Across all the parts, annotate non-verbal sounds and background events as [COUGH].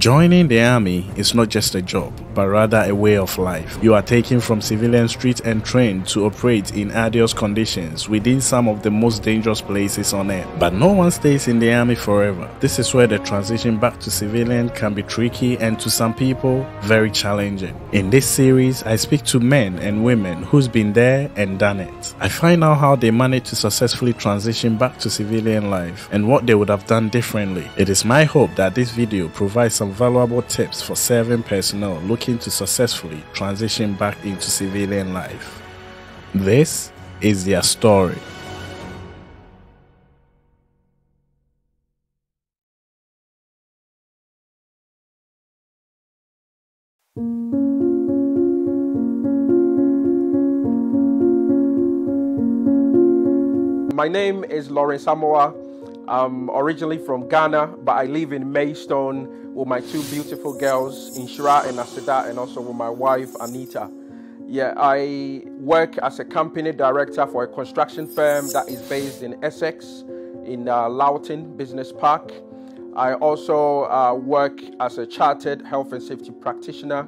Joining the army is not just a job, but rather a way of life. You are taken from civilian street and trained to operate in arduous conditions within some of the most dangerous places on earth. But no one stays in the army forever. This is where the transition back to civilian can be tricky and to some people, very challenging. In this series, I speak to men and women who's been there and done it. I find out how they managed to successfully transition back to civilian life and what they would have done differently. It is my hope that this video provides some valuable tips for serving personnel looking to successfully transition back into civilian life. This is their story. My name is Lawrence Amoah. I'm originally from Ghana, but I live in Maidstone with my two beautiful girls, Inshira and Asida, and also with my wife, Anita. Yeah, I work as a company director for a construction firm that is based in Essex, in uh, Loughton Business Park. I also uh, work as a chartered health and safety practitioner,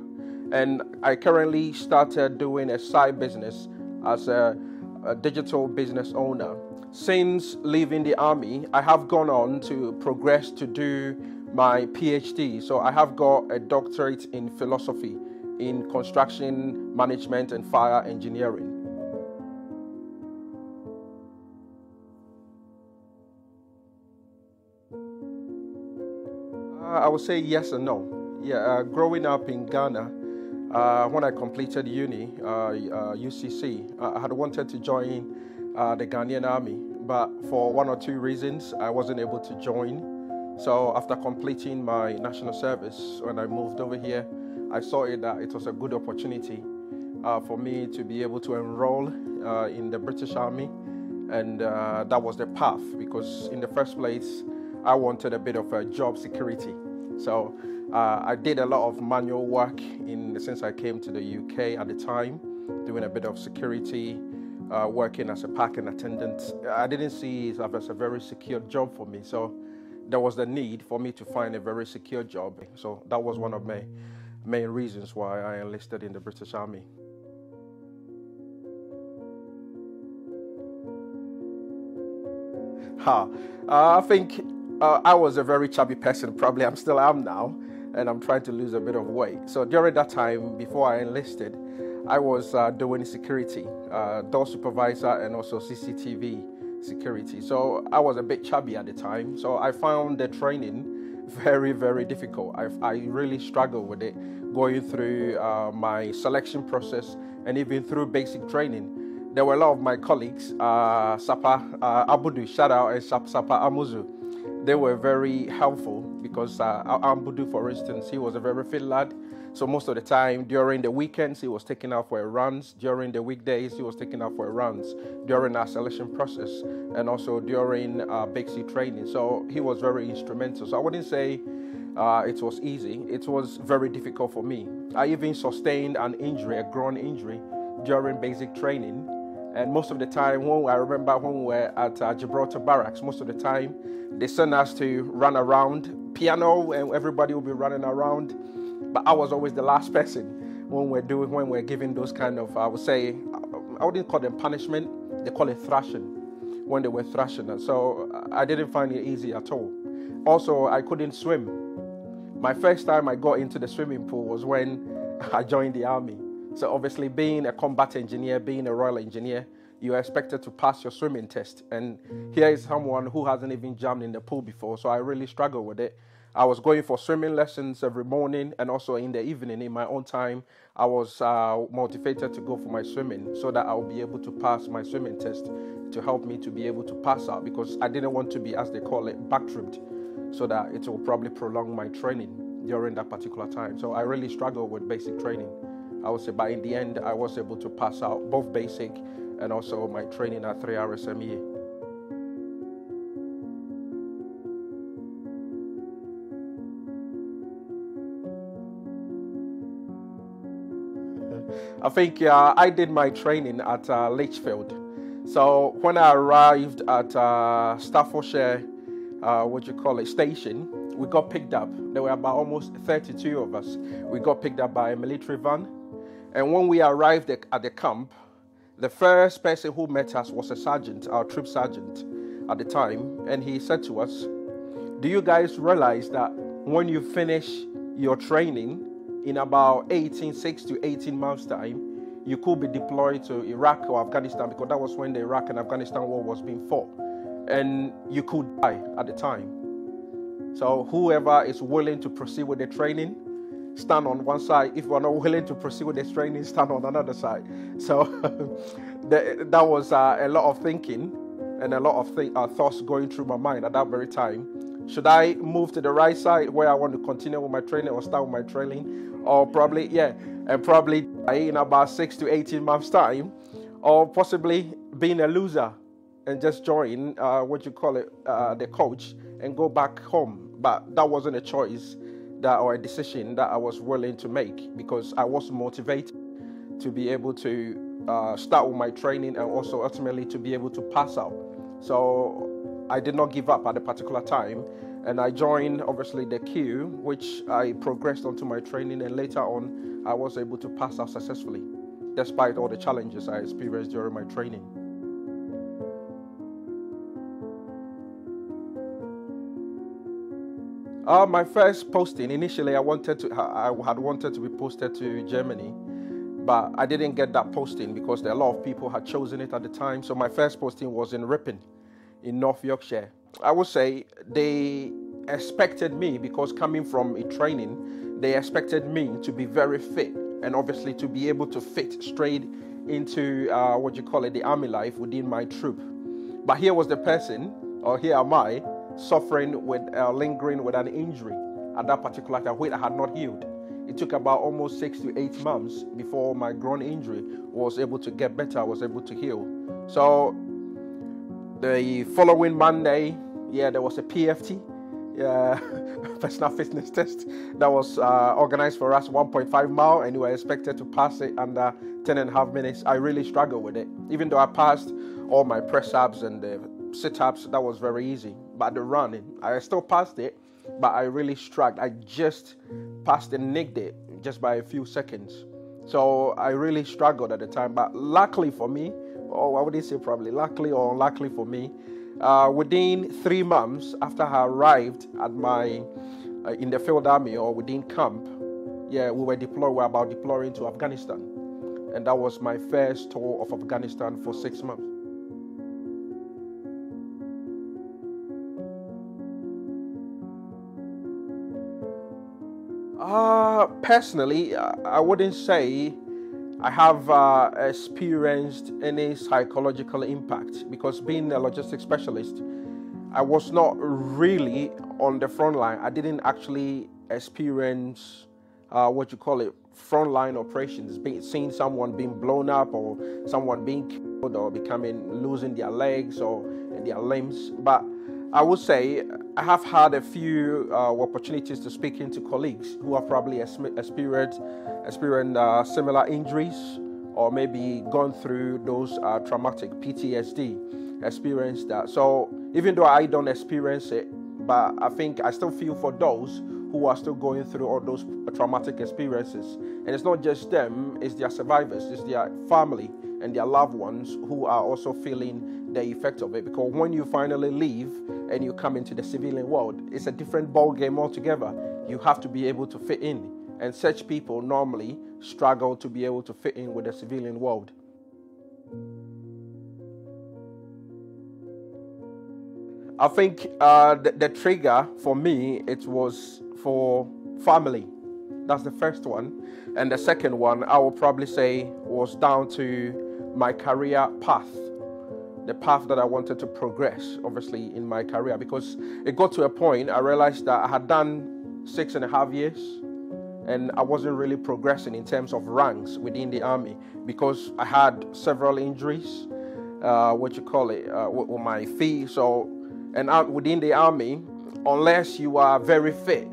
and I currently started doing a side business as a, a digital business owner since leaving the army, I have gone on to progress to do my PhD. So I have got a doctorate in philosophy in construction management and fire engineering. Uh, I would say yes and no. Yeah, uh, growing up in Ghana, uh, when I completed uni, UCC, uh, uh, I had wanted to join uh, the Ghanaian army, but for one or two reasons, I wasn't able to join. So after completing my national service, when I moved over here, I saw it that it was a good opportunity uh, for me to be able to enroll uh, in the British Army, and uh, that was the path because in the first place, I wanted a bit of a job security. So uh, I did a lot of manual work in since I came to the UK at the time, doing a bit of security uh, working as a parking attendant. I didn't see it as a very secure job for me. So there was the need for me to find a very secure job. So that was one of my main reasons why I enlisted in the British Army. Ha. Uh, I think uh, I was a very chubby person. Probably I'm still am now, and I'm trying to lose a bit of weight. So during that time, before I enlisted, I was uh, doing security, uh, door supervisor, and also CCTV security. So I was a bit chubby at the time. So I found the training [LAUGHS] very, very difficult. I, I really struggled with it, going through uh, my selection process and even through basic training. There were a lot of my colleagues, uh, Sapper uh, Abudu, shout out, and Sapper Amuzu. They were very helpful because uh, Abudu, for instance, he was a very fit lad so most of the time during the weekends, he was taking out for runs. During the weekdays, he was taking out for runs during our selection process and also during uh, training. So he was very instrumental. So I wouldn't say uh, it was easy. It was very difficult for me. I even sustained an injury, a groin injury, during basic training. And most of the time, when I remember when we were at uh, Gibraltar Barracks, most of the time they send us to run around piano, and everybody will be running around but I was always the last person when we're doing when we're giving those kind of I would say I wouldn't call them punishment. They call it thrashing when they were thrashing us. So I didn't find it easy at all. Also, I couldn't swim. My first time I got into the swimming pool was when [LAUGHS] I joined the army. So obviously, being a combat engineer, being a royal engineer, you are expected to pass your swimming test. And here is someone who hasn't even jumped in the pool before. So I really struggled with it. I was going for swimming lessons every morning and also in the evening in my own time. I was uh, motivated to go for my swimming so that I'll be able to pass my swimming test to help me to be able to pass out because I didn't want to be, as they call it, backtripped so that it will probably prolong my training during that particular time. So I really struggled with basic training. I would say, but in the end, I was able to pass out both basic and also my training at 3 RSME. I think uh, I did my training at uh, Lichfield. So when I arrived at uh, Staffordshire, uh, what you call it, station, we got picked up. There were about almost 32 of us. We got picked up by a military van. And when we arrived at the camp, the first person who met us was a sergeant, our troop sergeant at the time. And he said to us, Do you guys realize that when you finish your training in about 18, 6 to 18 months' time, you could be deployed to Iraq or Afghanistan because that was when the Iraq and Afghanistan war was being fought. And you could die at the time. So whoever is willing to proceed with the training, stand on one side. If we're not willing to proceed with the training, stand on another side. So [LAUGHS] that was uh, a lot of thinking and a lot of th- uh, thoughts going through my mind at that very time. Should I move to the right side where I want to continue with my training or start with my training? Or probably, yeah, and probably in about six to 18 months' time, or possibly being a loser and just join uh, what you call it, uh, the coach, and go back home. But that wasn't a choice that or a decision that I was willing to make because I was motivated to be able to uh, start with my training and also ultimately to be able to pass out. So I did not give up at a particular time. And I joined obviously the queue, which I progressed onto my training, and later on I was able to pass out successfully, despite all the challenges I experienced during my training. Uh, my first posting initially, I wanted to, I had wanted to be posted to Germany, but I didn't get that posting because a lot of people had chosen it at the time. So my first posting was in Ripon, in North Yorkshire. I would say they expected me because coming from a training, they expected me to be very fit and obviously to be able to fit straight into uh, what you call it, the army life within my troop. But here was the person, or here am I, suffering with uh, lingering with an injury at that particular time, which I had not healed. It took about almost six to eight months before my groin injury was able to get better. I was able to heal. So the following Monday, yeah, there was a PFT, yeah, [LAUGHS] personal fitness test that was uh, organized for us 1.5 mile, and we were expected to pass it under 10 and a half minutes. I really struggled with it, even though I passed all my press ups and the sit ups. That was very easy but the running, I still passed it, but I really struggled. I just passed and nicked it just by a few seconds. So I really struggled at the time. But luckily for me, or I wouldn't say probably, luckily or unluckily for me, uh, within three months after I arrived at my uh, in the field army or within camp, yeah, we were deployed. We were about deploying to Afghanistan, and that was my first tour of Afghanistan for six months. Uh, personally, I wouldn't say I have uh, experienced any psychological impact because being a logistics specialist, I was not really on the front line. I didn't actually experience uh, what you call it frontline operations, seeing someone being blown up or someone being killed or becoming losing their legs or their limbs. But I would say I have had a few uh, opportunities to speak into colleagues who have probably experienced, experienced uh, similar injuries or maybe gone through those uh, traumatic PTSD, experienced that. So even though I don't experience it, but I think I still feel for those who are still going through all those traumatic experiences. And it's not just them, it's their survivors, it's their family and their loved ones who are also feeling the effect of it because when you finally leave and you come into the civilian world it's a different ball game altogether. You have to be able to fit in and such people normally struggle to be able to fit in with the civilian world. I think uh, the, the trigger for me it was for family. That's the first one. And the second one i will probably say was down to my career path the path that I wanted to progress, obviously, in my career, because it got to a point I realized that I had done six and a half years and I wasn't really progressing in terms of ranks within the army because I had several injuries, uh, what you call it, uh, with, my feet. So, and out within the army, unless you are very fit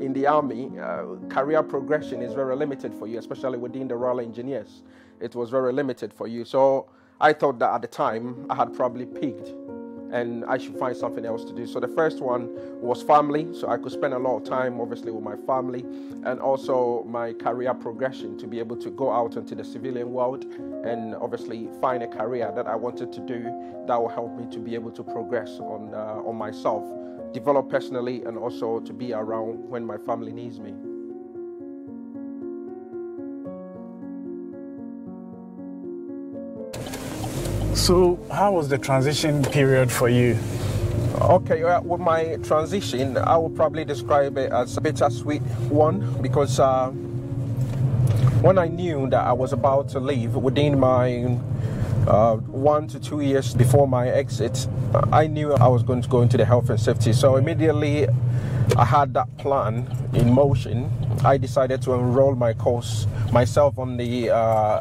in the army, uh, career progression is very limited for you, especially within the Royal Engineers. It was very limited for you. So, I thought that at the time I had probably peaked and I should find something else to do. So the first one was family, so I could spend a lot of time, obviously, with my family, and also my career progression to be able to go out into the civilian world and obviously find a career that I wanted to do that will help me to be able to progress on uh, on myself, develop personally, and also to be around when my family needs me. So, how was the transition period for you? Okay, uh, with my transition, I would probably describe it as a bittersweet one because uh, when I knew that I was about to leave within my uh, one to two years before my exit, I knew I was going to go into the health and safety. So immediately I had that plan in motion. I decided to enroll my course myself on the uh,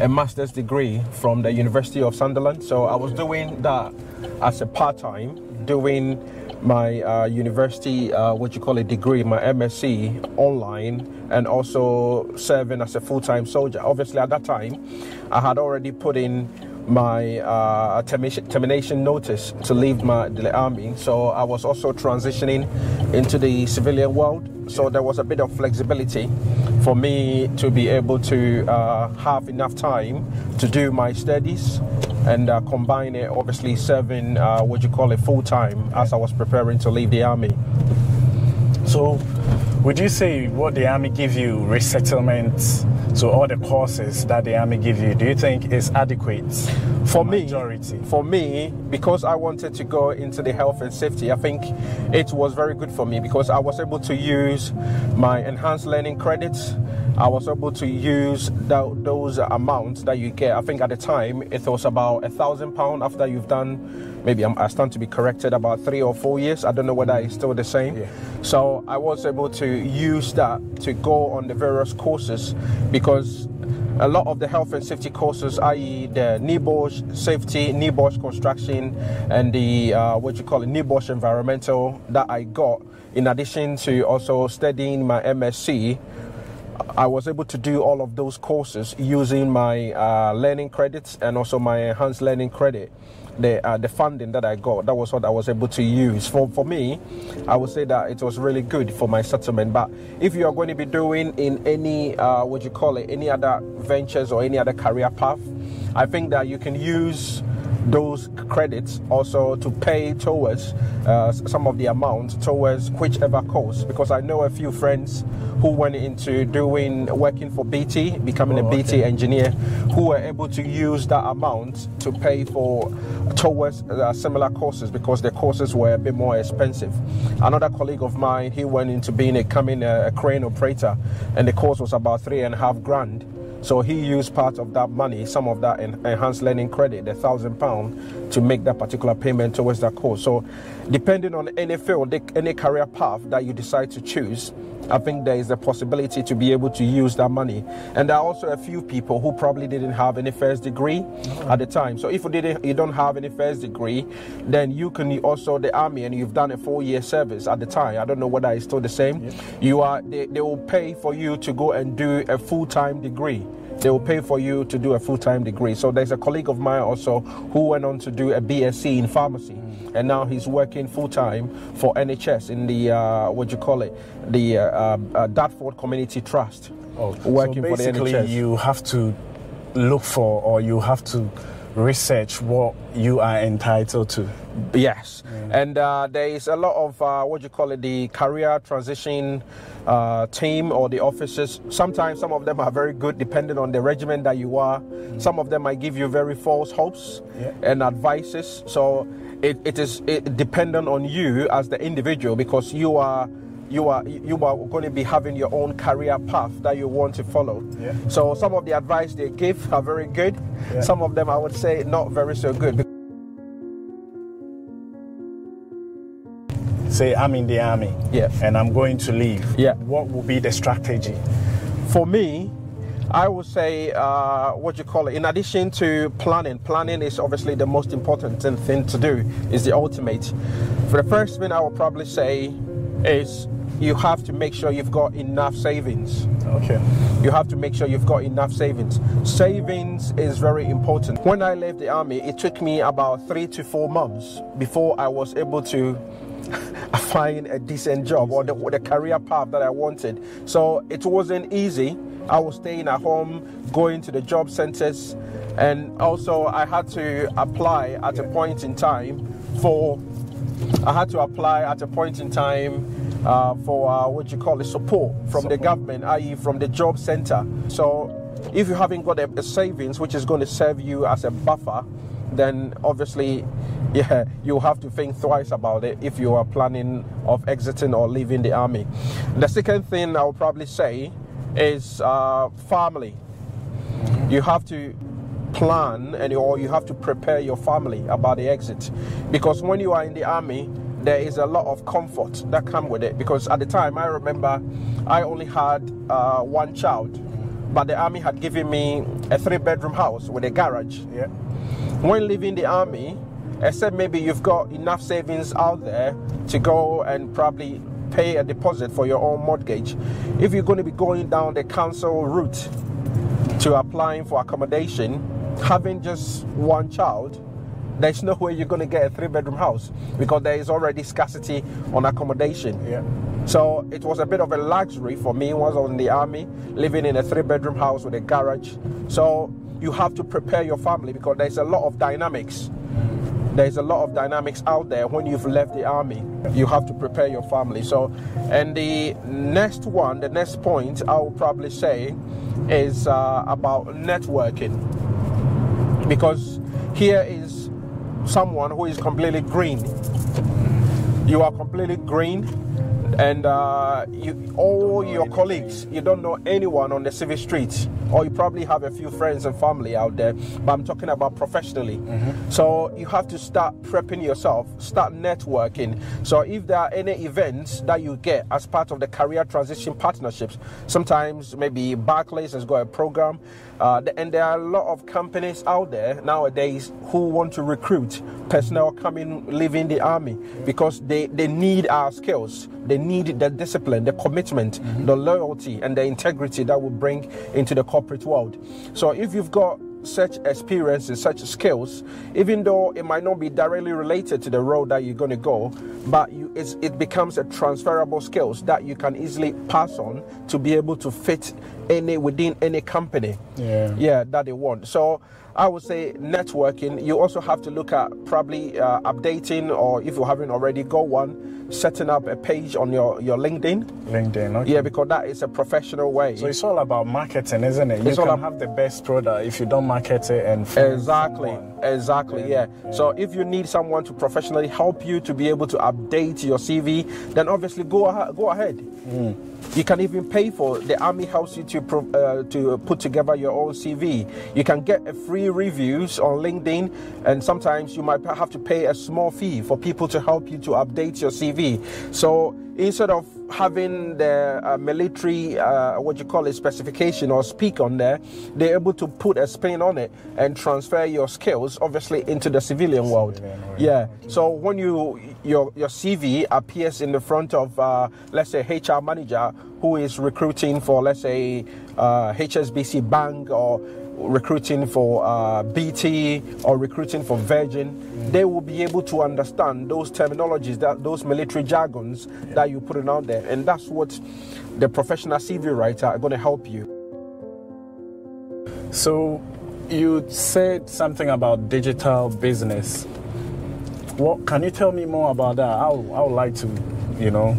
a master's degree from the University of Sunderland. So I was doing that as a part time, doing my uh, university, uh, what you call a degree, my MSc online, and also serving as a full time soldier. Obviously, at that time, I had already put in my uh, termination, notice to leave my, the army. So I was also transitioning into the civilian world. So there was a bit of flexibility for me to be able to uh, have enough time to do my studies and uh, combine it, obviously serving uh, what you call it full time as I was preparing to leave the army. So, would you say what the army give you, resettlement, so all the courses that the army give you, do you think is adequate? For me, majority? for me, because I wanted to go into the health and safety, I think it was very good for me because I was able to use my enhanced learning credits I was able to use those amounts that you get. I think at the time it was about a thousand pound after you've done, maybe I'm, i stand to be corrected, about three or four years. I don't know whether it's still the same. Yeah. So I was able to use that to go on the various courses because a lot of the health and safety courses, i.e., the NEBOSH safety, NEBOSH construction, and the uh, what you call it, NEBOSH environmental that I got, in addition to also studying my MSc I was able to do all of those courses using my uh, learning credits and also my enhanced learning credit. The, uh, the funding that I got, that was what I was able to use. For, for me, I would say that it was really good for my settlement. But if you are going to be doing in any, uh, what you call it, any other ventures or any other career path, I think that you can use those credits also to pay towards uh, some of the amount towards whichever course because I know a few friends who went into doing working for BT, becoming oh, a BT okay. engineer, who were able to use that amount to pay for towards uh, similar courses because their courses were a bit more expensive. Another colleague of mine, he went into being a, coming a, a crane operator, and the course was about three and a half grand so he used part of that money, some of that enhanced learning credit, the thousand pound, to make that particular payment towards that course. So, depending on any field, any career path that you decide to choose, I think there is a possibility to be able to use that money. And there are also a few people who probably didn't have any first degree at the time. So if you didn't, you don't have any first degree, then you can also the army and you've done a four-year service at the time. I don't know whether it's still the same. You are they, they will pay for you to go and do a full-time degree they will pay for you to do a full-time degree. So there's a colleague of mine also who went on to do a BSc in pharmacy, and now he's working full-time for NHS in the uh, what you call it, the uh, uh, Dartford Community Trust. Oh, working so basically for the NHS. you have to look for or you have to research what you are entitled to. Yes, mm. and uh, there is a lot of uh, what you call it the career transition uh, team or the officers. Sometimes some of them are very good, depending on the regiment that you are. Mm. Some of them might give you very false hopes yeah. and advices. So it, it is it dependent on you as the individual because you are you are you are going to be having your own career path that you want to follow. Yeah. So some of the advice they give are very good. Yeah. Some of them I would say not very so good. Say I'm in the army. Yeah. And I'm going to leave. Yeah. What will be the strategy? For me, I would say uh, what you call it. In addition to planning, planning is obviously the most important thing to do. Is the ultimate. For the first thing I would probably say is you have to make sure you've got enough savings. Okay. You have to make sure you've got enough savings. Savings is very important. When I left the army, it took me about three to four months before I was able to [LAUGHS] find a decent job or the, the career path that I wanted. So it wasn't easy. I was staying at home, going to the job centers, and also I had to apply at a point in time for. I had to apply at a point in time uh, for uh, what you call the support from support. the government, i.e., from the job center. So if you haven't got a, a savings which is going to serve you as a buffer, then obviously [LAUGHS] yeah, you have to think twice about it if you are planning of exiting or leaving the army. The second thing I will probably say is uh, family. You have to plan and or you have to prepare your family about the exit because when you are in the army there is a lot of comfort that come with it because at the time i remember i only had uh, one child but the army had given me a three bedroom house with a garage yeah. When leaving the army except maybe you've got enough savings out there to go and probably pay a deposit for your own mortgage. If you're going to be going down the council route to applying for accommodation, having just one child, there's no way you're going to get a three bedroom house because there is already scarcity on accommodation. Yeah. So it was a bit of a luxury for me once I was in the army, living in a three bedroom house with a garage. So you have to prepare your family because there's a lot of dynamics there's a lot of dynamics out there when you've left the army. You have to prepare your family. So, and the next one, the next point I will probably say is uh, about networking. Because here is someone who is completely green. You are completely green and uh, you, all your colleagues, you don't know anyone on the civil streets, or you probably have a few friends and family out there, but I'm talking about professionally. Mm-hmm. So you have to start prepping yourself, start networking. So if there are any events that you get as part of the career transition partnerships, sometimes maybe Barclays has got a program, uh, and there are a lot of companies out there nowadays who want to recruit personnel coming leaving the army because they, they need our skills. They need the discipline, the commitment, mm-hmm. the loyalty, and the integrity that will bring into the corporate world. So if you've got such experiences, such skills, even though it might not be directly related to the role that you're going to go, but you, it becomes a transferable skills that you can easily pass on to be able to fit any within any company yeah, yeah that they want so I would say networking. You also have to look at probably uh, updating, or if you haven't already, go one, setting up a page on your, your LinkedIn. LinkedIn, okay. Yeah, because that is a professional way. So it's all about marketing, isn't it? It's you can have the best product if you don't market it and exactly, someone. exactly, yeah. yeah. So if you need someone to professionally help you to be able to update your CV, then obviously go ahead. Go ahead. Mm. You can even pay for the army helps you to uh, to put together your own CV. You can get free reviews on LinkedIn, and sometimes you might have to pay a small fee for people to help you to update your CV. So instead of having the uh, military, uh, what you call it, specification or speak on there, they're able to put a spin on it and transfer your skills, obviously, into the civilian world. Civilian, yeah. So when you your your CV appears in the front of, uh, let's say, HR manager who is recruiting for, let's say, HSBC uh, Bank or recruiting for uh, BT or recruiting for Virgin, they will be able to understand those terminologies, that those military jargons yeah. that you're putting out there, and that's what the professional CV writer are going to help you. So, you said something about digital business. What can you tell me more about that? I would, I would like to, you know,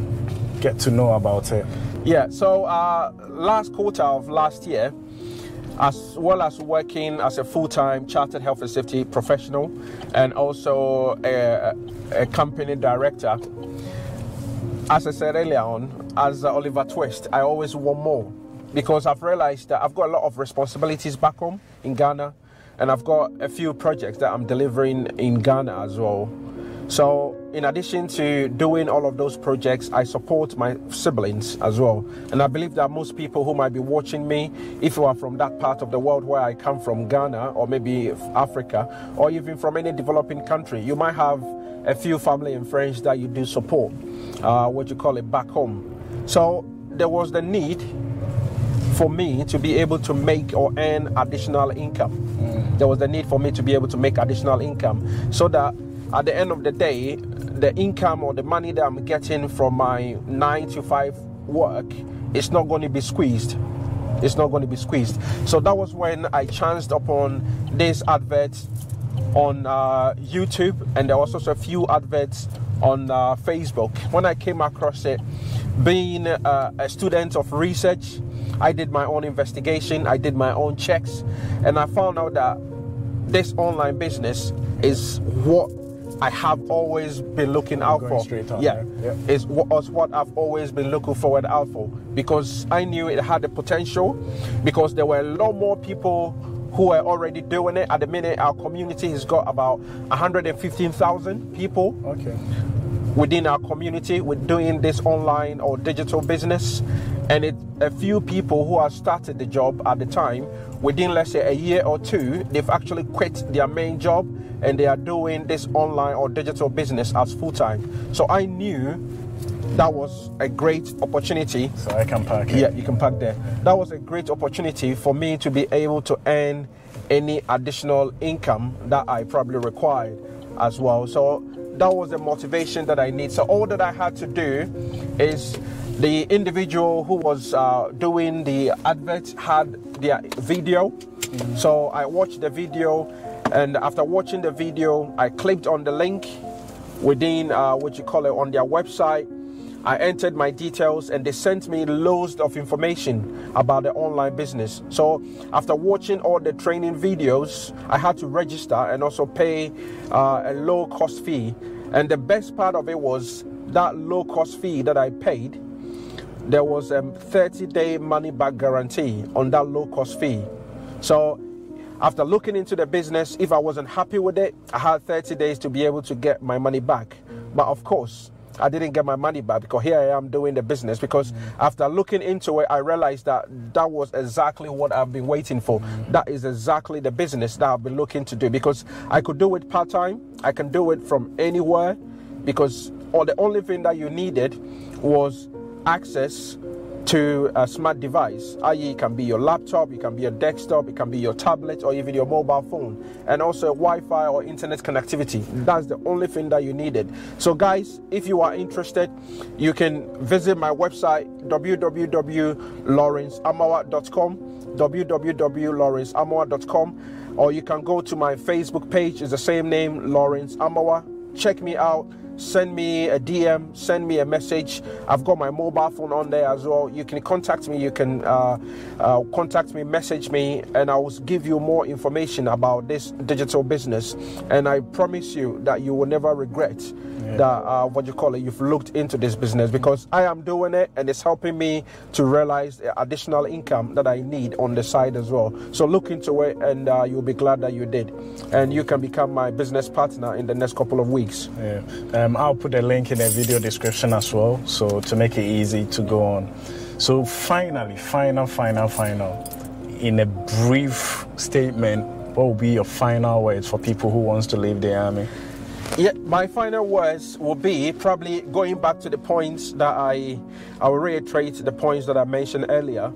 get to know about it. Yeah. So, uh, last quarter of last year as well as working as a full-time chartered health and safety professional and also a, a company director. As I said earlier on, as Oliver Twist, I always want more because I've realized that I've got a lot of responsibilities back home in Ghana and I've got a few projects that I'm delivering in Ghana as well. So, in addition to doing all of those projects, I support my siblings as well. And I believe that most people who might be watching me, if you are from that part of the world where I come from, Ghana, or maybe Africa, or even from any developing country, you might have a few family and friends that you do support, uh, what you call it back home. So there was the need for me to be able to make or earn additional income. There was the need for me to be able to make additional income so that at the end of the day, the income or the money that I'm getting from my nine to five work is not going to be squeezed. It's not going to be squeezed. So that was when I chanced upon this advert on uh, YouTube, and there was also a few adverts on uh, Facebook. When I came across it, being uh, a student of research, I did my own investigation, I did my own checks, and I found out that this online business is what I have always been looking out for. yeah, yeah. It's was what I've always been looking forward out for because I knew it had the potential because there were a lot more people who are already doing it. At the minute, our community has got about 115,000 people. Okay. Within our community, with doing this online or digital business, and it, a few people who have started the job at the time, within let's say a year or two, they've actually quit their main job and they are doing this online or digital business as full time. So I knew that was a great opportunity. So I can park. Yeah, you can park there. That was a great opportunity for me to be able to earn any additional income that I probably required as well. So that was the motivation that I need. So all that I had to do is the individual who was uh, doing the advert had their video. Mm-hmm. So I watched the video, and after watching the video, I clicked on the link within uh, what you call it on their website I entered my details and they sent me loads of information about the online business. So after watching all the training videos, I had to register and also pay uh, a low cost fee. And the best part of it was that low cost fee that I paid, there was a 30 day money back guarantee on that low cost fee. So after looking into the business, if I wasn't happy with it, I had 30 days to be able to get my money back. But of course, I didn't get my money back because here I am doing the business. Because mm. after looking into it, I realized that that was exactly what I've been waiting for. Mm. That is exactly the business that I've been looking to do because I could do it part time, I can do it from anywhere because all the only thing that you needed was access to a smart device, i.e., it can be your laptop, it can be your desktop, it can be your tablet, or even your mobile phone, and also Wi Fi or internet connectivity. That's the only thing that you needed. So, guys, if you are interested, you can visit my website www.lawrenceamoah.com, www.lawrenceamoah.com, or you can go to my Facebook page, it's the same name, Lawrence Amoah. Check me out send me a DM, send me a message. I've got my mobile phone on there as well. You can contact me, you can uh, uh, contact me, message me, and I will give you more information about this digital business. And I promise you that you will never regret yeah. that, uh, what you call it, you've looked into this business because I am doing it and it's helping me to realize the additional income that I need on the side as well. So look into it and uh, you'll be glad that you did. And you can become my business partner in the next couple of weeks. Yeah. Um, I'll put a link in the video description as well, so to make it easy to go on. So finally, final, final, final, in a brief statement, what will be your final words for people who wants to leave the army? Yeah, my final words will be probably going back to the points that I I will reiterate the points that I mentioned earlier.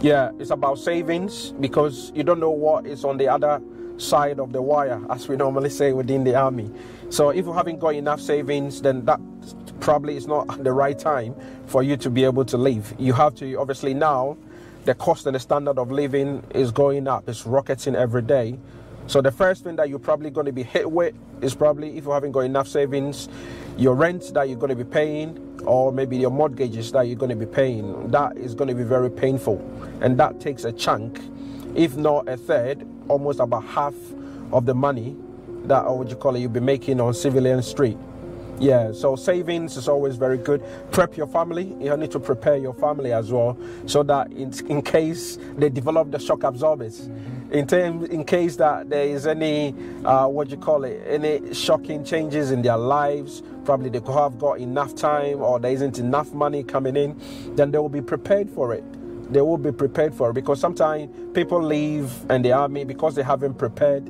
Yeah, it's about savings because you don't know what is on the other side of the wire, as we normally say within the army. So if you haven't got enough savings, then that probably is not [LAUGHS] the right time for you to be able to live. You have to obviously now the cost and the standard of living is going up. It's rocketing every day. So the first thing that you're probably going to be hit with is probably if you haven't got enough savings, your rent that you're going to be paying, or maybe your mortgages that you're going to be paying. That is going to be very painful, and that takes a chunk, if not a third, almost about half of the money that or what you call it you'll be making on civilian street. Yeah so savings is always very good. Prep your family. You need to prepare your family as well so that in, in case they develop the shock absorbers. Mm-hmm. in term, in case that there is any uh, what you call it any shocking changes in their lives probably they could have got enough time or there isn't enough money coming in then they will be prepared for it they will be prepared for it because sometimes people leave and the army because they haven't prepared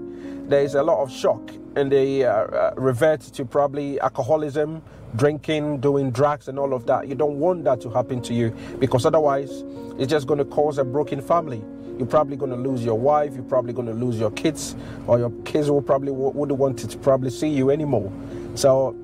there is a lot of shock and they uh, uh, revert to probably alcoholism, drinking, doing drugs, and all of that. You don't want that to happen to you because otherwise, it's just going to cause a broken family. You're probably going to lose your wife. You're probably going to lose your kids, or your kids will probably wouldn't want to probably see you anymore. So,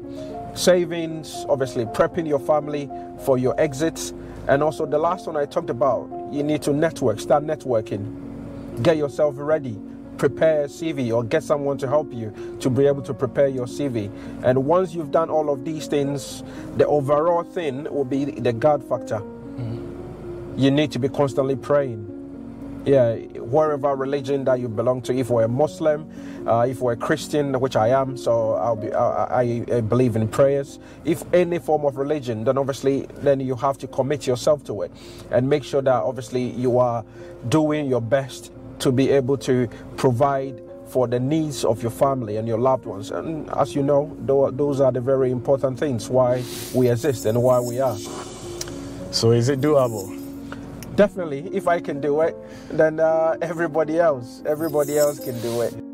savings, obviously, prepping your family for your exits, and also the last one I talked about. You need to network. Start networking. Get yourself ready prepare a CV or get someone to help you to be able to prepare your CV. And once you've done all of these things, the overall thing will be the God factor. Mm-hmm. You need to be constantly praying. Yeah, wherever religion that you belong to, if we're a Muslim, uh, if we're a Christian, which I am, so I'll be, I, I believe in prayers. If any form of religion, then obviously, then you have to commit yourself to it and make sure that obviously you are doing your best to be able to provide for the needs of your family and your loved ones. And as you know, those are the very important things why we exist and why we are. So, is it doable? Definitely. If I can do it, then uh, everybody else, everybody else can do it.